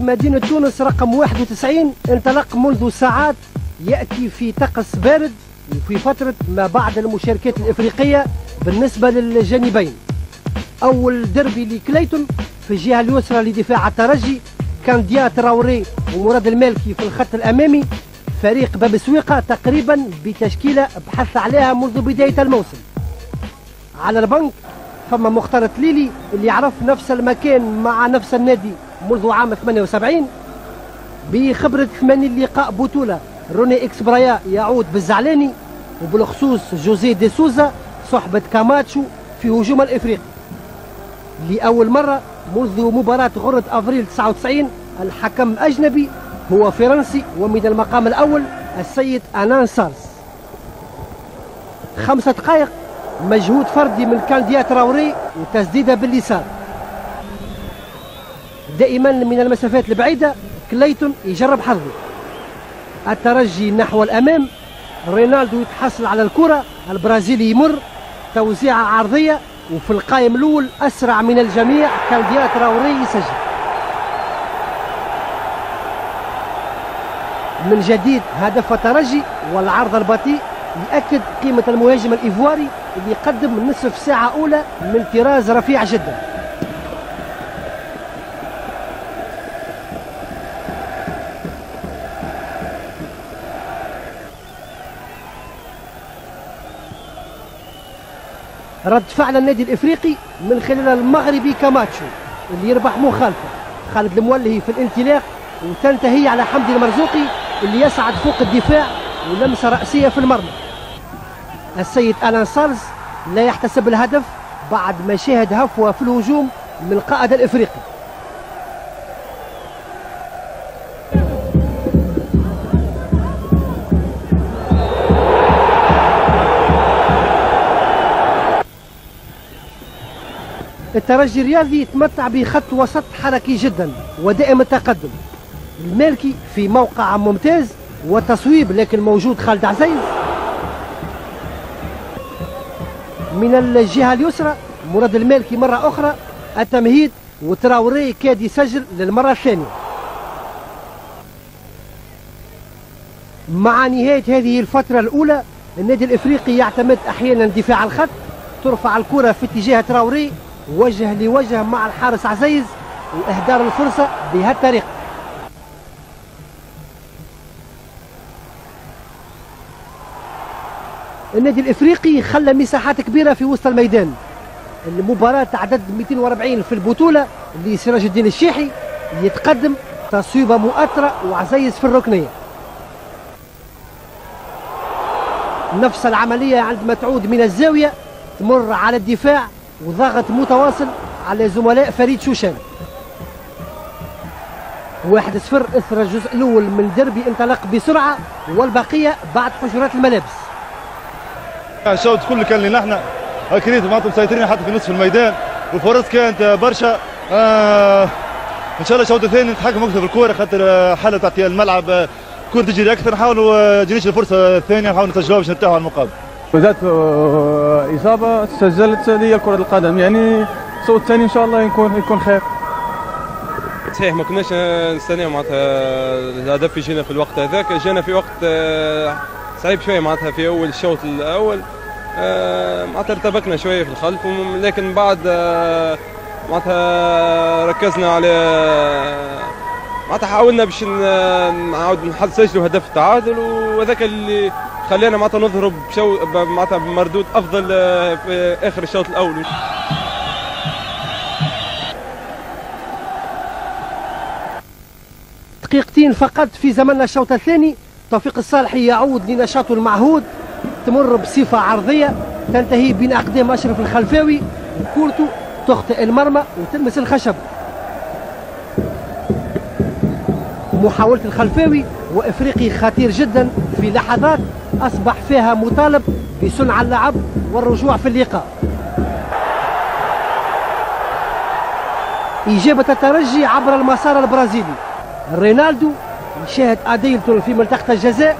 مدينة تونس رقم 91 انطلق منذ ساعات يأتي في طقس بارد وفي فترة ما بعد المشاركات الإفريقية بالنسبة للجانبين. أول دربي لكليتون في الجهة اليسرى لدفاع الترجي كان ديا تراوري ومراد المالكي في الخط الأمامي. فريق باب سويقة تقريبا بتشكيلة بحث عليها منذ بداية الموسم. على البنك فما مختار تليلي اللي يعرف نفس المكان مع نفس النادي. منذ عام 78 بخبرة 80 لقاء بطولة روني إكس برايا يعود بالزعلاني وبالخصوص جوزيه دي سوزا صحبة كاماتشو في هجوم الإفريقي. لأول مرة منذ مباراة غرة أفريل 99 الحكم الأجنبي هو فرنسي ومن المقام الأول السيد أنان سارس خمسة دقائق مجهود فردي من كانديا تراوري وتسديدة باليسار. دائما من المسافات البعيدة كليتون يجرب حظه. الترجي نحو الأمام رينالدو يتحصل على الكرة البرازيلي يمر توزيعة عرضية وفي القائم الأول أسرع من الجميع كانديا تراوري يسجل. من جديد هدف الترجي والعرض البطيء يأكد قيمة المهاجم الإيفواري اللي يقدم نصف ساعة أولى من طراز رفيع جدا. رد فعل النادي الإفريقي من خلال المغربي كاماتشو اللي يربح مخالفة. خالد المولهي في الانطلاق وتنتهي على حمدي المرزوقي اللي يصعد فوق الدفاع ولمسة رأسية في المرمى. السيد ألان سارز لا يحتسب الهدف بعد ما شاهد هفوة في الهجوم من القائد الإفريقي. الترجي الرياضي يتمتع بخط وسط حركي جدا ودائم التقدم. المالكي في موقع ممتاز وتصويب لكن موجود خالد عزيز. من الجهة اليسرى مراد المالكي مرة أخرى التمهيد وتراوري كاد يسجل للمرة الثانية. مع نهاية هذه الفترة الأولى النادي الإفريقي يعتمد أحيانا دفاع الخط ترفع الكرة في اتجاه تراوري وجه لوجه مع الحارس عزيز وإهدار الفرصة بهالطريقة النادي الإفريقي خلى مساحات كبيرة في وسط الميدان. المباراة عدد 240 في البطولة لسراج الدين الشيحي يتقدم تصويبة مؤثرة وعزيز في الركنية. نفس العملية عندما تعود من الزاوية تمر على الدفاع وضغط متواصل على زملاء فريد شوشان. واحد صفر إثر الجزء الأول من دربي انطلق بسرعة والبقية بعد حجرات الملابس. الشوط كله كان لنا إحنا. أكيد معناتها مسيطرين حتى في نصف الميدان. والفرص كانت برشا. آه إن شاء الله الشوط الثاني نتحكم أكثر في الكورة خاطر حالة تعطي الملعب كرة تجري أكثر. نحاولوا تجينيش الفرصة الثانية نحاول نسجلوها باش نرتاحوا على المقابل. بدات إصابة سجلت لي كره القدم. يعني الصوت الثاني إن شاء الله يكون يكون خير. صحيح ما كناش نستناو معناتها الهدف يجينا في الوقت هذاك. جانا في وقت صعيب شوية معناتها في أول الشوط الأول. معناتها ارتبكنا شوية في الخلف لكن بعد معناتها ركزنا على معناتها حاولنا باش نعاود نسجلوا هدف التعادل وهذاك اللي خلينا معناتها نظهروا بشو معناتها بمردود أفضل في آخر الشوط الأول. دقيقتين فقط في زمن الشوط الثاني. توفيق الصالحي يعود لنشاطه المعهود تمر بصفة عرضية تنتهي بين أقدام أشرف الخلفاوي. وكورته تخطئ المرمى وتلمس الخشب. محاولة الخلفاوي وإفريقي خطير جدا في لحظات أصبح فيها مطالب بصنع اللعب والرجوع في اللقاء. إجابة الترجي عبر المسار البرازيلي. رينالدو يشاهد أديلتون في منطقة الجزاء.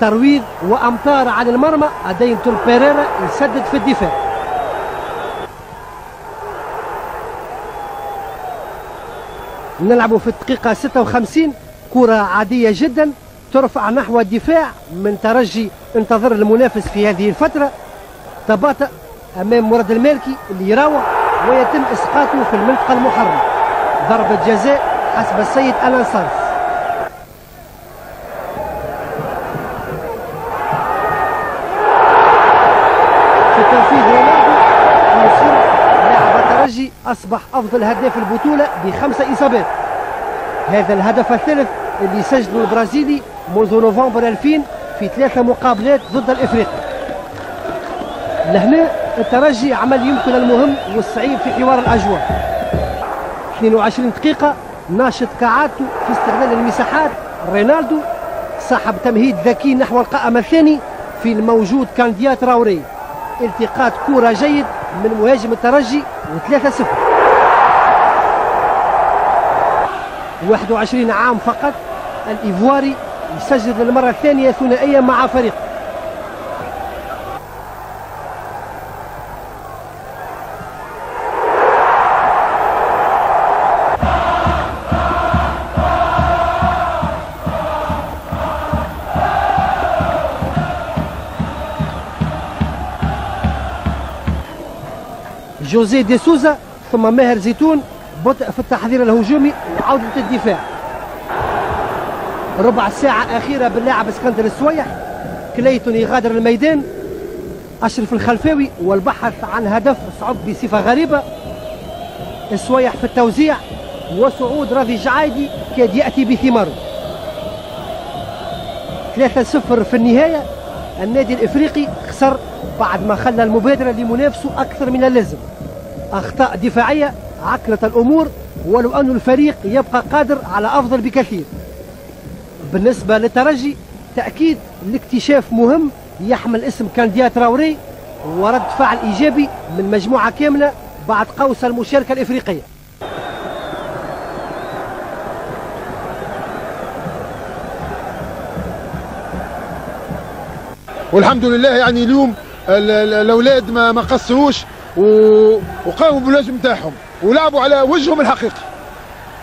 ترويض وأمطار عن المرمى. أديلتون بيريرا يسدد في الدفاع. نلعب في الدقيقة 56 كرة عادية جدا. ترفع نحو الدفاع من ترجي انتظر المنافس في هذه الفترة. تباطأ أمام مراد المالكي اللي يراوغ ويتم إسقاطه في المنطقة المحررة ضربة جزاء حسب السيد ألان صارف أصبح أفضل هداف البطولة بخمسة إصابات. هذا الهدف الثالث اللي سجله البرازيلي منذ نوفمبر 2000 في ثلاثة مقابلات ضد الإفريقي. لهنا الترجي عمل يمكن المهم والصعيب في حوار الأجواء. 22 دقيقة ناشط كعادته في استغلال المساحات. رينالدو صاحب تمهيد ذكي نحو القائم الثاني في الموجود كانديا تراوري. التقاط كرة جيد من مهاجم الترجي و3 0 21 عام فقط الإيفواري يسجل للمرة الثانية ثنائية مع فريقه جوزي دي سوزا ثم ماهر زيتون بطء في التحضير الهجومي وعودة الدفاع. ربع ساعة أخيرة باللاعب إسكندر السويح. كليتون يغادر الميدان. أشرف الخلفاوي والبحث عن هدف صعب بصفة غريبة. السويح في التوزيع وصعود راضي جعايدي كاد يأتي بثماره 3-0 في النهاية. النادي الإفريقي خسر بعد ما خلى المبادرة لمنافسه أكثر من اللازم. أخطاء دفاعية. عكرت الأمور ولو أن الفريق يبقى قادر على أفضل بكثير. بالنسبة للترجي تأكيد الاكتشاف مهم يحمل اسم كانديا تراوري ورد فعل إيجابي من مجموعة كاملة بعد قوس المشاركة الإفريقية. والحمد لله يعني اليوم ال- ال- الأولاد ما ما قصروش. وقاموا بالواجب نتاعهم ولعبوا على وجههم الحقيقي.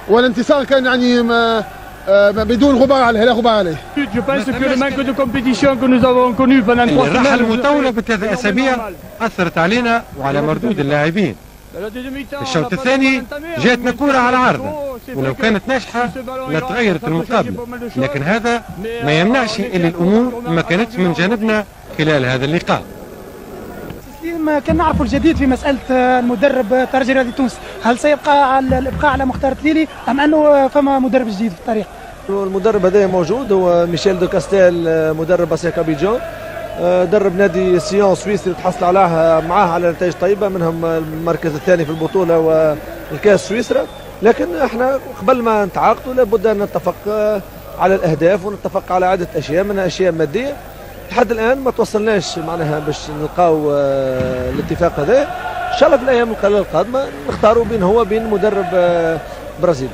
والانتصار كان يعني ما آه، ما بدون غبار عليه لا غبار عليه. Je pense que le manque de compétition que nous avons connu pendant trois الراحة semaines. المطولة بثلاث أسابيع أثرت علينا وعلى مردود اللاعبين. الشوط الثاني جاتنا كرة على عارضة ولو كانت ناجحة لتغيرت المقابلة لكن هذا ما يمنعش إن الأمور ما كانتش من جانبنا خلال هذا اللقاء. تسليم كان نعرف الجديد في مسألة المدرب ترجي رياضي تونس. هل سيبقى على الإبقاء على مختار تليلي أم أنه فما مدرب جديد في الطريق؟ المدرب هذا موجود هو ميشيل دو كاستيل آه، مدرب آسيا آه، درب نادي سيون سويسري تحصل عليها معاه على نتائج طيبة منهم المركز الثاني في البطولة والكاس سويسرا. لكن إحنا قبل ما نتعاقدوا لابد أن نتفق آه، على الأهداف ونتفق على عدة أشياء منها أشياء مادية لحد الآن ما توصلناش معناها باش نلقاو آه، الاتفاق هذا. إن شاء الله في الأيام القليله القادمة نختاروا بين هو بين مدرب آه، برازيلي.